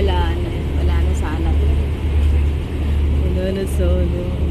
Ano, wala na. Wala na sana. Wala na solo.